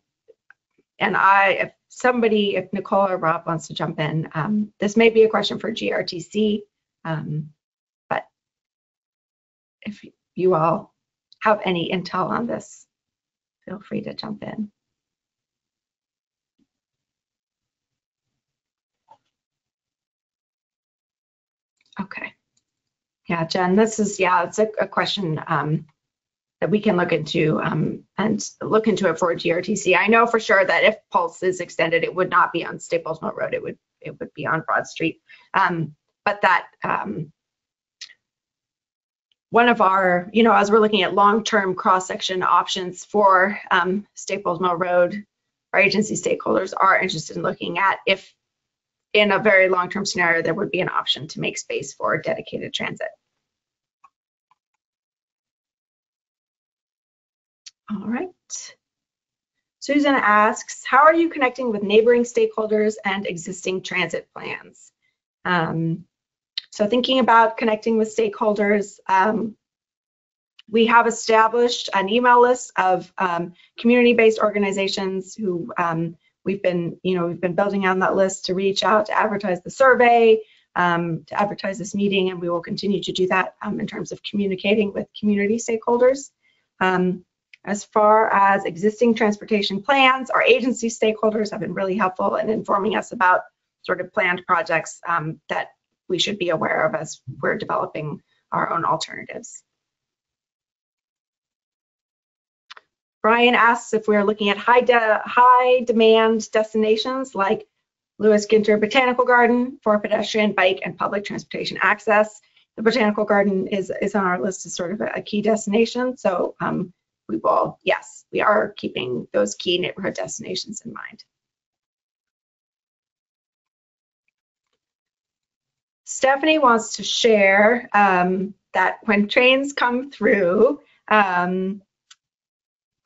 and I, if somebody, if Nicole or Rob wants to jump in, um, this may be a question for GRTC, um, but if you all have any intel on this, feel free to jump in. Okay. Yeah, Jen, this is, yeah, it's a, a question um, that we can look into um, and look into it for GRTC. I know for sure that if Pulse is extended, it would not be on Staples Mill Road. It would it would be on Broad Street. Um, but that um, one of our, you know, as we're looking at long-term cross-section options for um, Staples Mill Road, our agency stakeholders are interested in looking at if in a very long-term scenario, there would be an option to make space for dedicated transit. All right. Susan asks, how are you connecting with neighboring stakeholders and existing transit plans? Um, so thinking about connecting with stakeholders, um, we have established an email list of um, community-based organizations who um, we've been, you know, we've been building on that list to reach out to advertise the survey, um, to advertise this meeting, and we will continue to do that um, in terms of communicating with community stakeholders. Um, as far as existing transportation plans, our agency stakeholders have been really helpful in informing us about sort of planned projects um, that we should be aware of as we're developing our own alternatives. Brian asks if we're looking at high, de high demand destinations like Lewis Ginter Botanical Garden for pedestrian, bike, and public transportation access. The Botanical Garden is, is on our list as sort of a, a key destination. So um, we will, yes, we are keeping those key neighborhood destinations in mind. Stephanie wants to share um, that when trains come through, um,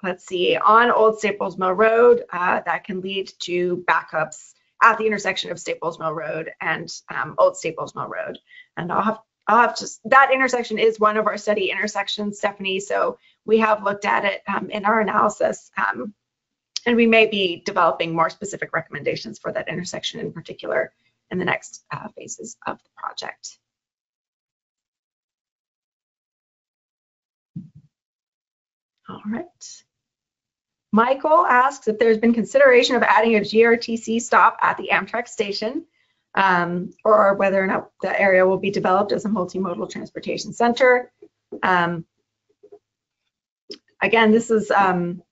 let's see, on Old Staples Mill Road, uh, that can lead to backups at the intersection of Staples Mill Road and um, Old Staples Mill Road. And I'll have, I'll have to, that intersection is one of our study intersections, Stephanie. So we have looked at it um, in our analysis. Um, and we may be developing more specific recommendations for that intersection in particular in the next uh, phases of the project. All right. Michael asks if there's been consideration of adding a GRTC stop at the Amtrak station. um, or whether or not the area will be developed as a multimodal transportation center. Um, again, this is, um,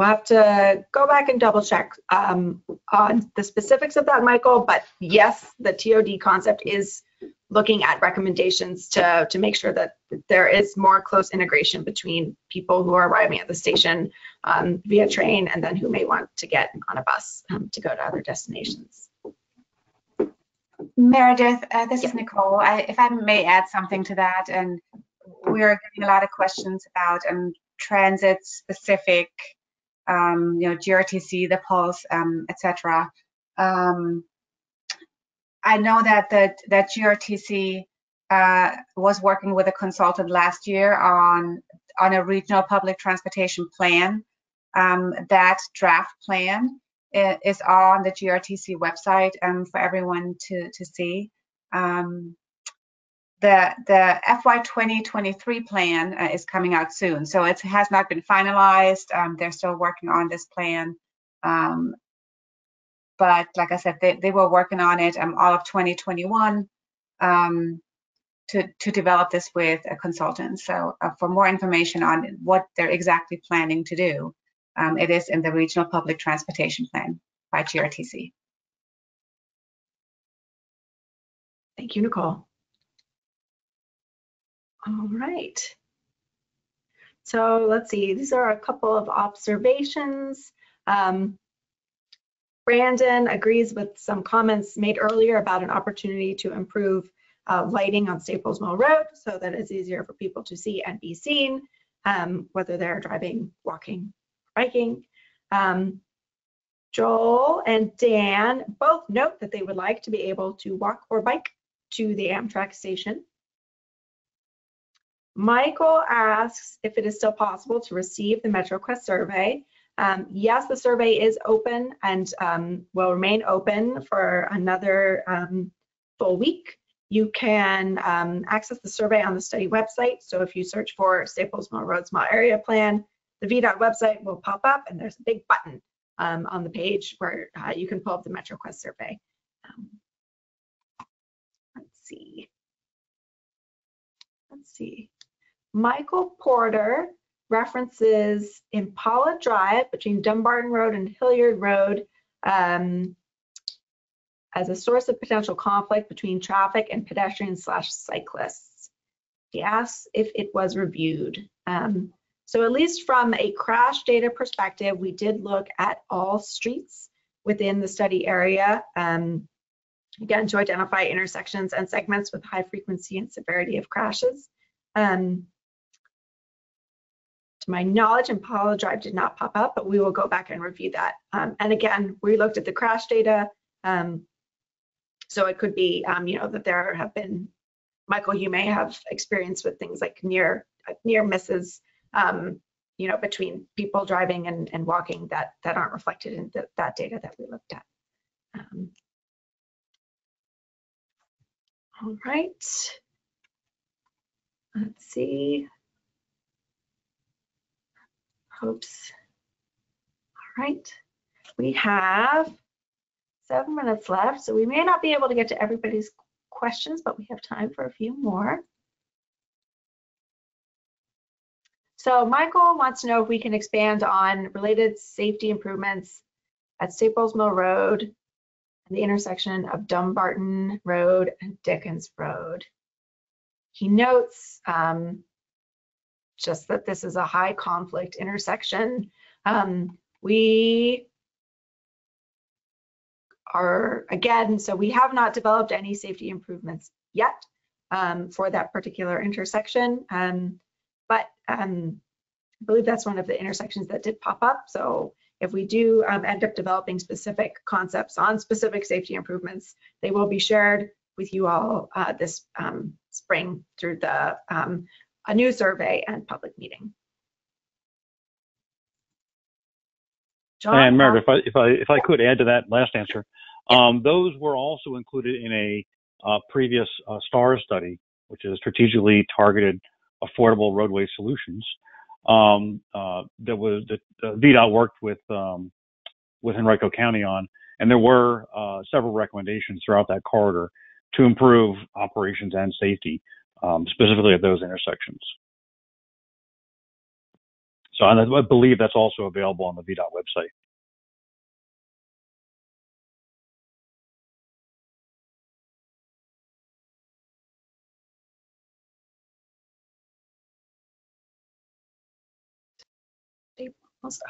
we'll have to go back and double check um, on the specifics of that, Michael, but yes, the TOD concept is looking at recommendations to, to make sure that there is more close integration between people who are arriving at the station um, via train and then who may want to get on a bus um, to go to other destinations. Meredith, uh, this is Nicole. I, if I may add something to that, and we're getting a lot of questions about um, transit-specific, um, you know, GRTC, the Pulse, um, etc. Um, I know that the, that GRTC uh, was working with a consultant last year on on a regional public transportation plan. Um, that draft plan i- is on the GRTC website um, for everyone to to see. Um, the the FY 2023 plan uh, is coming out soon, so it has not been finalized. Um, they're still working on this plan. Um, but like I said, they, they were working on it um, all of 2021 um, to, to develop this with a consultant. So uh, for more information on what they're exactly planning to do, um, it is in the Regional Public Transportation Plan by GRTC. Thank you, Nicole. All right. So let's see, these are a couple of observations. Um, Brandon agrees with some comments made earlier about an opportunity to improve uh, lighting on Staples Mill Road so that it's easier for people to see and be seen, um, whether they're driving, walking, biking. Um, Joel and Dan both note that they would like to be able to walk or bike to the Amtrak station. Michael asks if it is still possible to receive the MetroQuest survey. Um, yes, the survey is open and um, will remain open for another um, full week. You can um, access the survey on the study website. So if you search for Staples Mill Road Small Area Plan, the VDOT website will pop up and there's a big button um, on the page where uh, you can pull up the MetroQuest survey. Um, let's see. Let's see. Michael Porter references Impala Drive between Dumbarton Road and Hilliard Road um, as a source of potential conflict between traffic and pedestrians slash cyclists. He asks if it was reviewed. Um, so at least from a crash data perspective, we did look at all streets within the study area, um, again, to identify intersections and segments with high frequency and severity of crashes. Um, my knowledge, Impala Drive did not pop up, but we will go back and review that. Um, and again, we looked at the crash data. Um, so it could be, um, you know, that there have been, Michael, you may have experience with things like near near misses, um, you know, between people driving and, and walking that that aren't reflected in the, that data that we looked at. Um, all right. Let's see. Oops. All right. We have seven minutes left, so we may not be able to get to everybody's questions, but we have time for a few more. So Michael wants to know if we can expand on related safety improvements at Staples Mill Road and the intersection of Dumbarton Road and Dickens Road. He notes um, just that this is a high conflict intersection. Um, we are, again, so we have not developed any safety improvements yet um, for that particular intersection. Um, but um, I believe that's one of the intersections that did pop up. So if we do um, end up developing specific concepts on specific safety improvements, they will be shared with you all uh, this um, spring through the a new survey and public meeting. John, And uh, Meredith, if I, if I, if I could add to that last answer, um, those were also included in a uh, previous uh, STAR study, which is strategically targeted affordable roadway solutions. Um, uh, that was that uh, VDOT worked with um, with Henrico County on, And there were uh, several recommendations throughout that corridor to improve operations and safety, um, specifically at those intersections. So I, believe that's also available on the VDOT website.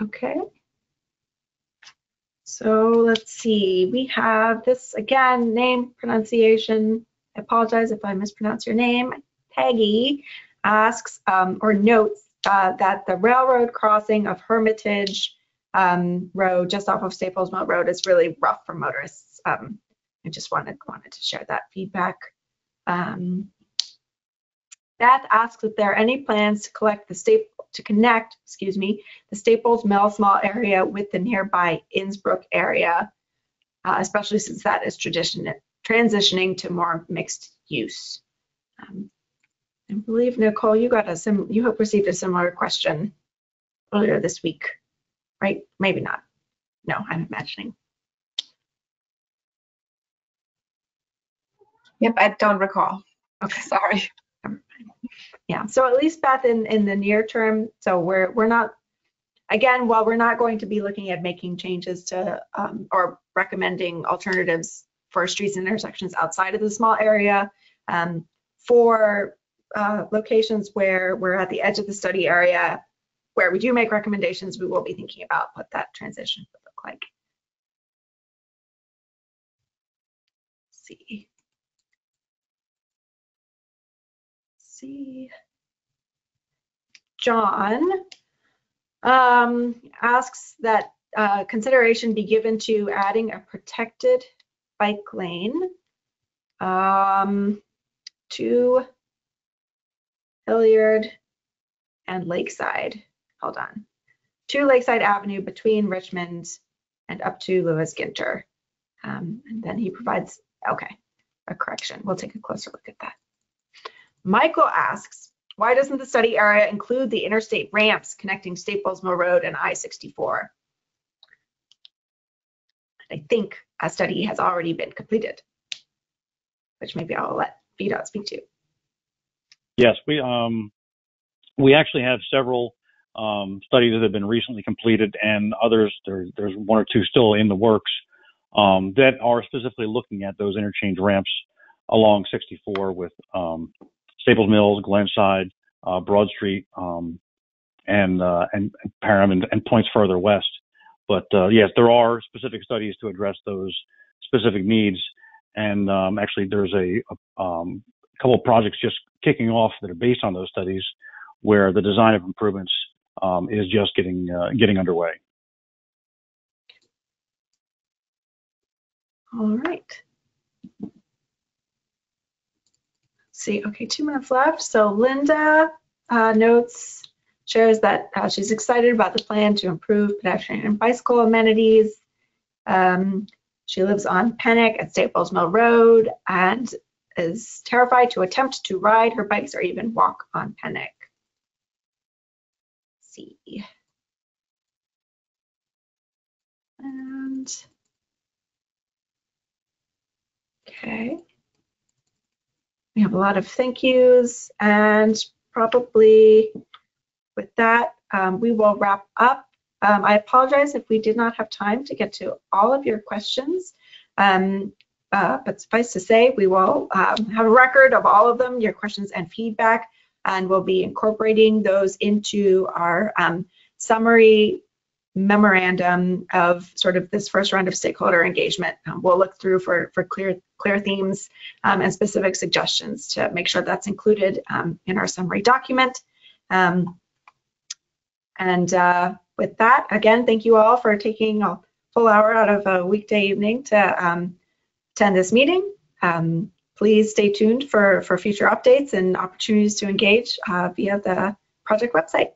Okay. So let's see, we have this again, name pronunciation. I apologize if I mispronounce your name. Peggy asks um, or notes uh, that the railroad crossing of Hermitage um, Road just off of Staples Mill Road is really rough for motorists. Um, I just wanted wanted to share that feedback. Um, Beth asks if there are any plans to collect the state to connect, excuse me, the Staples Mill small area with the nearby Innsbrook area, uh, especially since that is tradition transitioning to more mixed use. Um, I believe Nicole, you got a sim, you have received a similar question earlier this week, right? Maybe not. No, I'm imagining. Yep, I don't recall. Okay. Sorry. Yeah, so at least Beth, in, in the near term, so we're, we're not, again, while we're not going to be looking at making changes to, um, or recommending alternatives for streets and intersections outside of the small area, um, for uh, locations where we're at the edge of the study area, where we do make recommendations, we will be thinking about what that transition would look like. Let's see. see. John um, asks that uh, consideration be given to adding a protected bike lane um, to Hilliard and Lakeside. Hold on. To Lakeside Avenue between Richmond and up to Lewis Ginter. Um, and then he provides, okay, a correction. We'll take a closer look at that. Michael asks, why doesn't the study area include the interstate ramps connecting Staples Mill Road and I-64? I think a study has already been completed, which maybe I'll let VDOT speak to. Yes, we um, we actually have several um, studies that have been recently completed, and others there, there's one or two still in the works um, that are specifically looking at those interchange ramps along 64 with um, Staples Mills, Glenside, uh, Broad Street, um, and, uh, and Parham and, and, points further west. But uh, yes, there are specific studies to address those specific needs. And um, actually, there's a, a um, couple of projects just kicking off that are based on those studies, where the design of improvements um, is just getting uh, getting underway. All right. see, okay, two minutes left. So Linda uh, notes, shares that she's excited about the plan to improve pedestrian and bicycle amenities. Um, she lives on Pennock at Staples Mill Road and is terrified to attempt to ride her bikes or even walk on Pennock. see. And okay. We have a lot of thank yous and probably with that, um, we will wrap up. Um, I apologize if we did not have time to get to all of your questions. Um, uh, but suffice to say, we will um, have a record of all of them, your questions and feedback, and we'll be incorporating those into our um, summary memorandum of sort of this first round of stakeholder engagement. Um, we'll look through for, for clear, clear themes and specific suggestions to make sure that's included in our summary document. Um, and uh, with that, again, thank you all for taking a full hour out of a weekday evening to um, attend this meeting. Um, please stay tuned for, for future updates and opportunities to engage uh, via the project website.